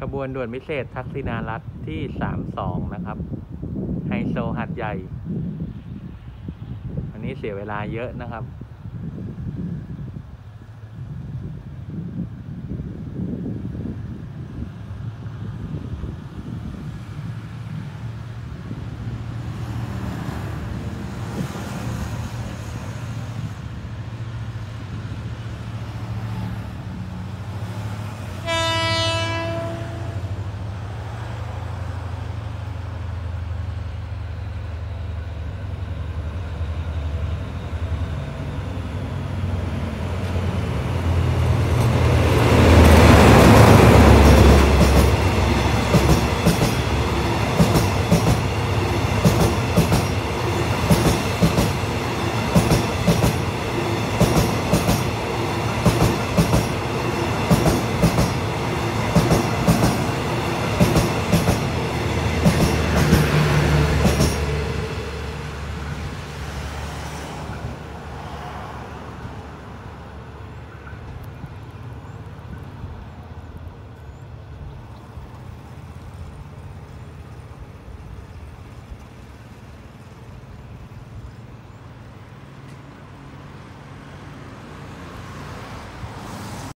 ขบวนด่วนพิเศษทักษิณารัฐที่สามสองนะครับ ไฮโซหัดใหญ่ อันนี้เสียเวลาเยอะนะครับ